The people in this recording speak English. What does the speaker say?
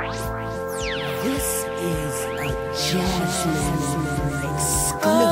This is a Jasmine exclusive.